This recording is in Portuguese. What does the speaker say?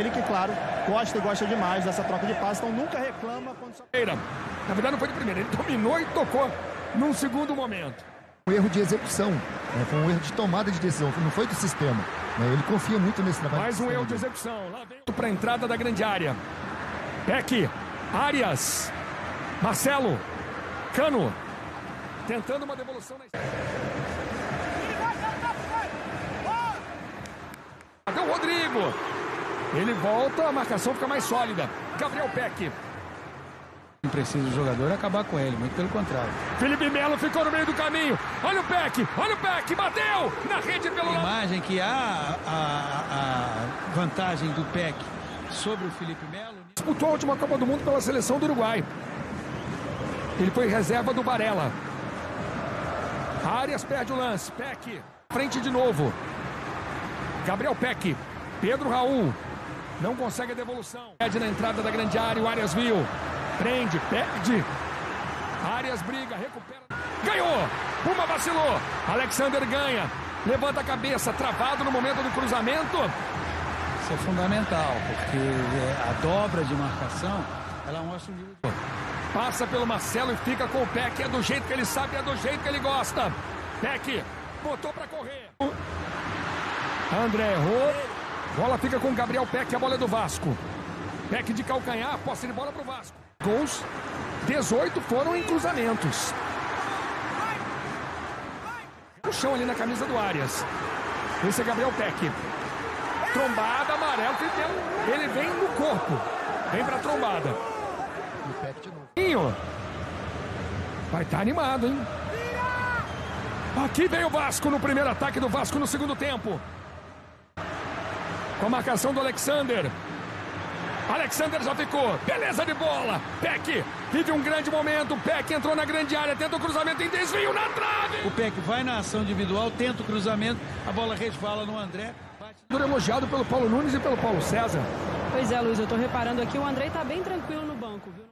ele que, claro, gosta e gosta demais dessa troca de passes, então nunca reclama quando... Na verdade não foi de primeira, ele dominou e tocou num segundo momento. Um erro de execução, né? foi um erro de tomada de decisão, não foi do sistema. Né? Ele confia muito nesse trabalho. Mais um erro de execução, lá vem para a entrada da grande área. Peck, Arias, Marcelo, Cano, tentando uma devolução na Cadê o Rodrigo? Ele volta, a marcação fica mais sólida. Gabriel Peck. Não precisa o jogador acabar com ele, muito pelo contrário. Felipe Melo ficou no meio do caminho. Olha o Peck, olha o Peck, bateu na rede pelo lado. Imagem que há a, a vantagem do Peck sobre o Felipe Melo. Disputou a última Copa do Mundo pela seleção do Uruguai. Ele foi reserva do Varela. Arias perde o lance. Peck, frente de novo. Gabriel Peck, Pedro Raul. Não consegue a devolução. Pede na entrada da grande área, o Arias viu. Prende, perde. Arias briga, recupera. Ganhou! Uma vacilou. Alexander ganha. Levanta a cabeça, travado no momento do cruzamento. Isso é fundamental, porque é, a dobra de marcação, ela mostra o nível. Passa pelo Marcelo e fica com o Peck. É do jeito que ele sabe, é do jeito que ele gosta. Peck botou para correr. André errou. Bola fica com o Gabriel Peck, a bola é do Vasco. Peck de calcanhar, posse de bola pro Vasco. Gols, 18 foram em cruzamentos. O chão ali na camisa do Arias. Esse é Gabriel Peck. Trombada, amarelo, ele vem no corpo. Vem pra trombada. Vai estar tá animado, hein? Aqui vem o Vasco no primeiro ataque do Vasco no segundo tempo. Com a marcação do Alexander. Alexander já ficou. Beleza de bola. Peck vive um grande momento. Peck entrou na grande área, tenta o cruzamento em desvio na trave. O Peck vai na ação individual, tenta o cruzamento, a bola resvala no André. Bate... Elogiado pelo Paulo Nunes e pelo Paulo César. Pois é, Luiz, eu tô reparando aqui, o André tá bem tranquilo no banco, viu?